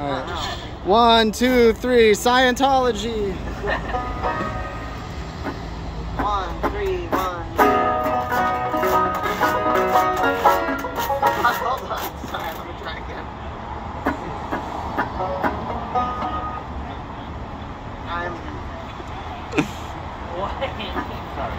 All right. One, two, three. Scientology. One, three, one. Hold on. Sorry, let me try again. I'm. What Sorry.